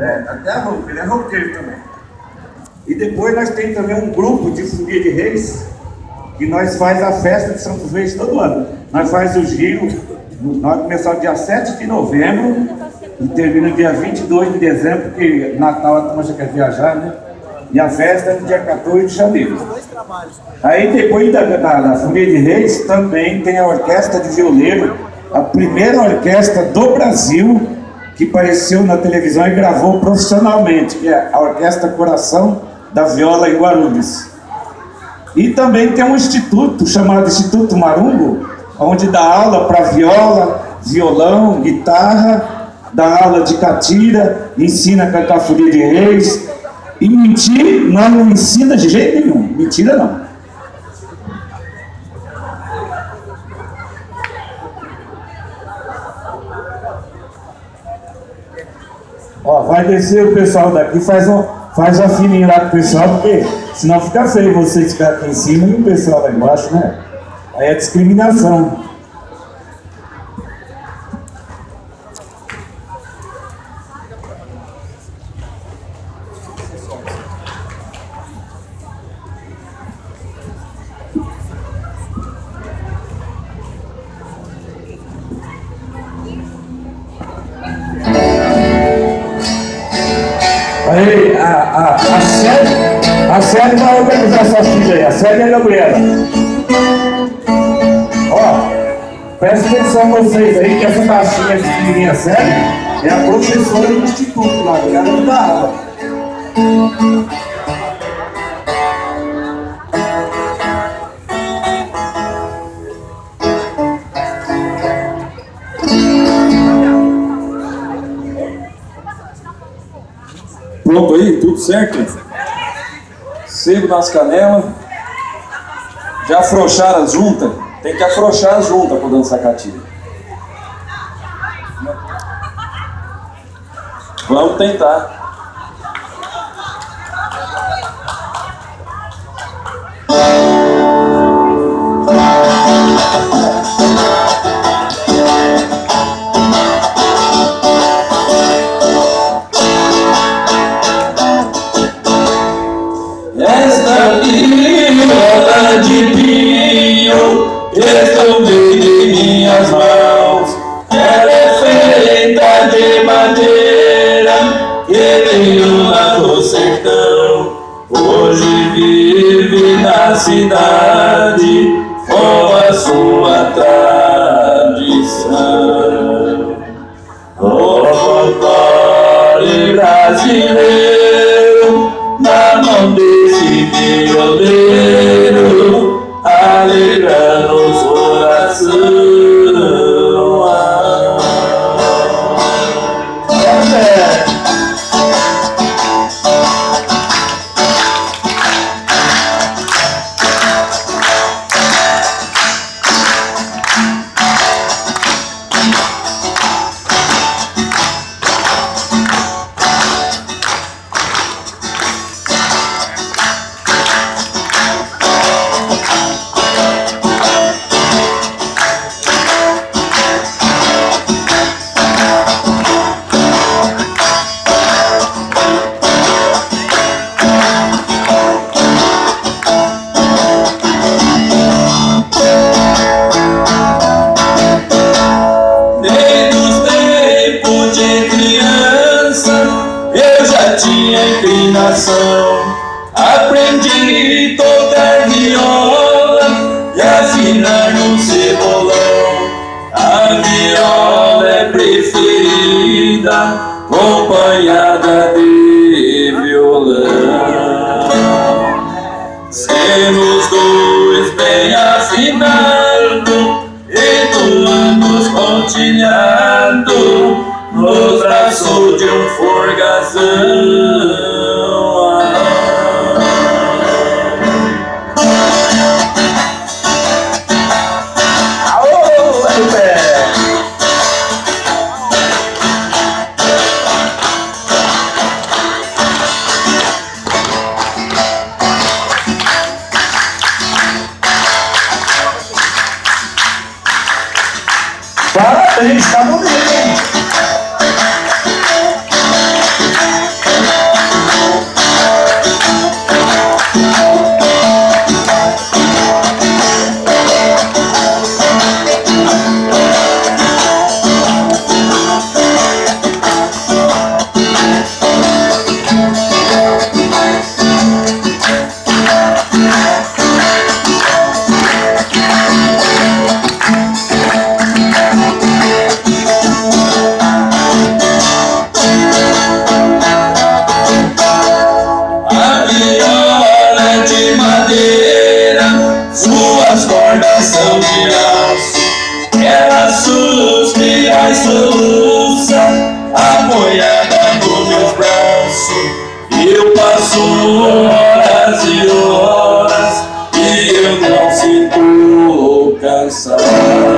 É, até a roupa, ele é roqueiro também. E depois nós temos também um grupo de folia de reis, que nós faz a festa de Santos Reis todo ano. Nós faz o giro, nós começamos dia 7 de novembro e termina dia 22 de dezembro, porque Natal a turma já quer viajar, né? E a festa é no dia 14 de janeiro. Aí depois da, da, da Folia de Reis também tem a Orquestra de Violeiro, a primeira orquestra do Brasil que apareceu na televisão e gravou profissionalmente, que é a Orquestra Coração da Viola em Guarulhos. E também tem um instituto chamado Instituto Marungo, onde dá aula para viola, violão, guitarra, dá aula de catira, ensina a de reis. E mentir não ensina de jeito nenhum. Mentira não. Ó, vai descer o pessoal daqui, faz, um, faz uma fininha lá com o pessoal, porque senão fica feio vocês ficar aqui em cima e o pessoal lá embaixo, né? Aí é discriminação. Aí, a, a, a Sérgio, a Sérgio vai organizar essas fichas aí, a Sérgio e a Gabriela. Ó, presta atenção vocês aí, que essa baixinha de pequenininha Sérgio é a professora do instituto lá, que ela. Pronto aí? Tudo certo? Sebo nas canelas. Já afrouxaram as juntas? Tem que afrouxar as juntas para dançar catira. Vamos tentar. Cidade com a sua tradição. Afinar no cebolão. A viola é preferida, acompanhada de violão. Sendo os dois bem afinados, entoamos pontilhado nos braços de um forgazão. mais soluça, apoiada no meu braço. Eu passo horas e horas e eu não sinto cansado.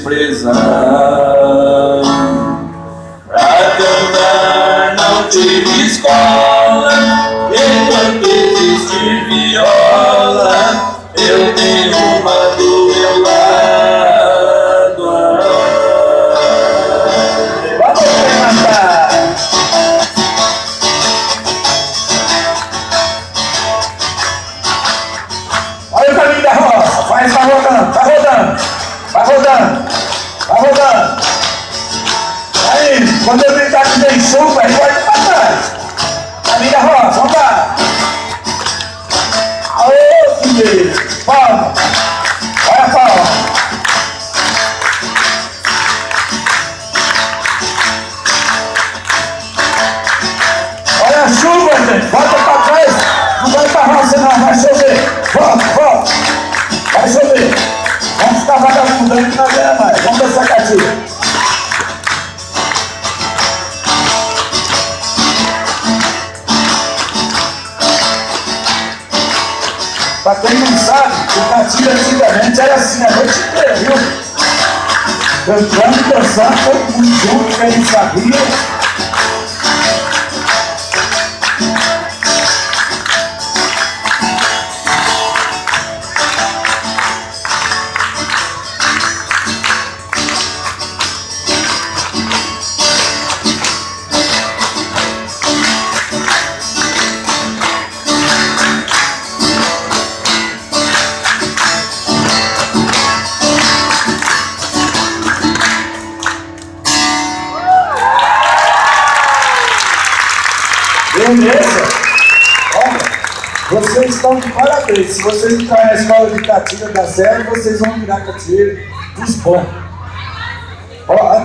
Desprezado. Pra cantar não tive escola Volta pra trás. Não vai pra roça, não. Vai chover. Volta, volta. Vai chover. Vamos ficar vagabundando que não ganha mais. Vamos dançar cativa. Pra quem não sabe, o cativa antigamente era assim, a noite inteira, viu? Cantando dançando, todo mundo junto, quem não sabia. Beleza? Olha, vocês estão de parabéns. Se vocês entrarem na escola de Catinga da Serra, vocês vão virar catinga dos bons. Ó,